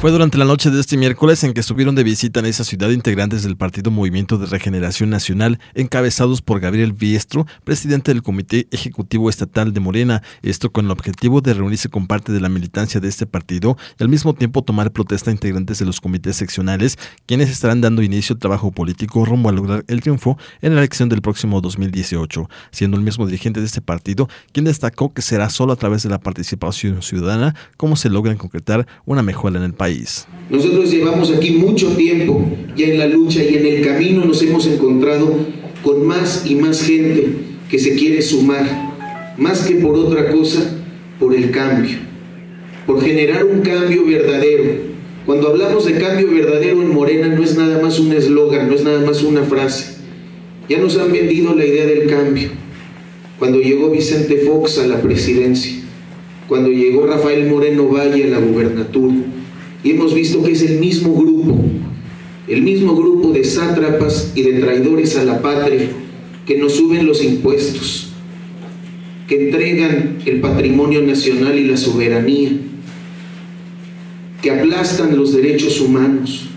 Fue durante la noche de este miércoles en que estuvieron de visita en esa ciudad integrantes del Partido Movimiento de Regeneración Nacional, encabezados por Gabriel Biestro, presidente del Comité Ejecutivo Estatal de Morena, esto con el objetivo de reunirse con parte de la militancia de este partido y al mismo tiempo tomar protesta integrantes de los comités seccionales, quienes estarán dando inicio al trabajo político rumbo a lograr el triunfo en la elección del próximo 2018, siendo el mismo dirigente de este partido quien destacó que será solo a través de la participación ciudadana como se logran concretar una mejora en el país. Nosotros llevamos aquí mucho tiempo ya en la lucha y en el camino nos hemos encontrado con más y más gente que se quiere sumar, más que por otra cosa, por el cambio, por generar un cambio verdadero. Cuando hablamos de cambio verdadero en Morena no es nada más un eslogan, no es nada más una frase. Ya nos han vendido la idea del cambio. Cuando llegó Vicente Fox a la presidencia, cuando llegó Rafael Moreno Valle a la gubernatura, y hemos visto que es el mismo grupo, el mismo grupo de sátrapas y de traidores a la patria que nos suben los impuestos, que entregan el patrimonio nacional y la soberanía, que aplastan los derechos humanos,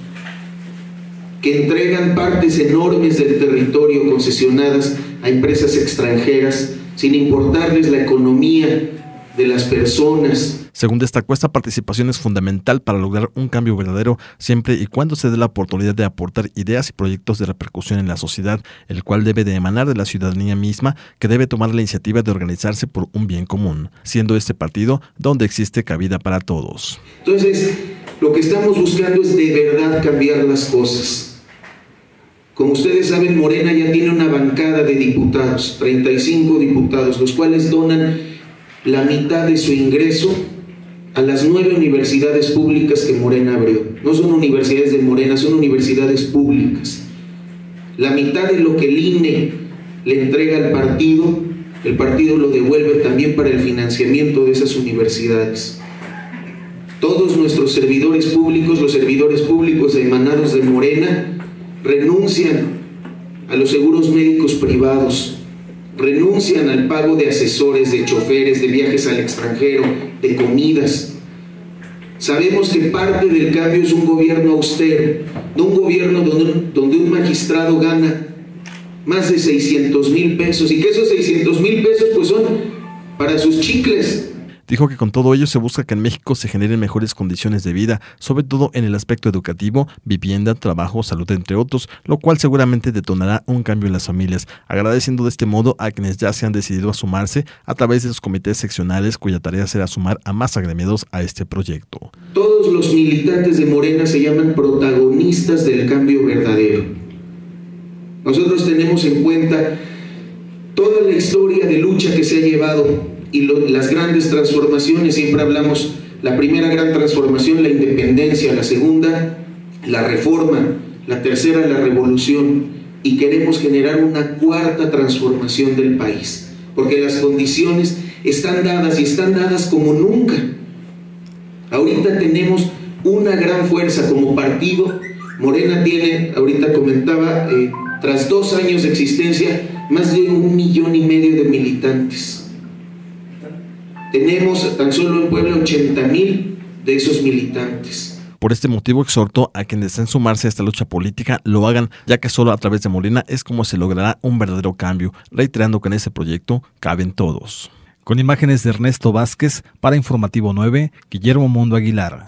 que entregan partes enormes del territorio concesionadas a empresas extranjeras sin importarles la economía de las personas, según destacó, esta participación es fundamental para lograr un cambio verdadero siempre y cuando se dé la oportunidad de aportar ideas y proyectos de repercusión en la sociedad, el cual debe de emanar de la ciudadanía misma, que debe tomar la iniciativa de organizarse por un bien común, siendo este partido donde existe cabida para todos. Entonces, lo que estamos buscando es de verdad cambiar las cosas. Como ustedes saben, Morena ya tiene una bancada de diputados, 35 diputados, los cuales donan la mitad de su ingreso a las nueve universidades públicas que Morena abrió. No son universidades de Morena, son universidades públicas. La mitad de lo que el INE le entrega al partido, el partido lo devuelve también para el financiamiento de esas universidades. Todos nuestros servidores públicos, los servidores públicos emanados de Morena, renuncian a los seguros médicos privados, renuncian al pago de asesores, de choferes, de viajes al extranjero, de comidas. Sabemos que parte del cambio es un gobierno austero, no un gobierno donde, donde un magistrado gana más de 600 mil pesos y que esos 600 mil pesos pues son para sus chicles, Dijo que con todo ello se busca que en México se generen mejores condiciones de vida, sobre todo en el aspecto educativo, vivienda, trabajo, salud, entre otros, lo cual seguramente detonará un cambio en las familias, agradeciendo de este modo a quienes ya se han decidido a sumarse a través de los comités seccionales cuya tarea será sumar a más agremiados a este proyecto. Todos los militantes de Morena se llaman protagonistas del cambio verdadero. Nosotros tenemos en cuenta toda la historia de lucha que se ha llevado y las grandes transformaciones, siempre hablamos, la primera gran transformación, la independencia, la segunda, la reforma, la tercera, la revolución, y queremos generar una cuarta transformación del país, porque las condiciones están dadas y están dadas como nunca. Ahorita tenemos una gran fuerza como partido. Morena tiene, ahorita comentaba, eh, tras dos años de existencia, más de un millón y medio de militantes. Tenemos tan solo en Puebla 80 mil de esos militantes. Por este motivo exhortó a quienes deseen sumarse a esta lucha política lo hagan, ya que solo a través de Molina es como se logrará un verdadero cambio, reiterando que en ese proyecto caben todos. Con imágenes de Ernesto Vázquez, para Informativo 9, Guillermo Mundo Aguilar.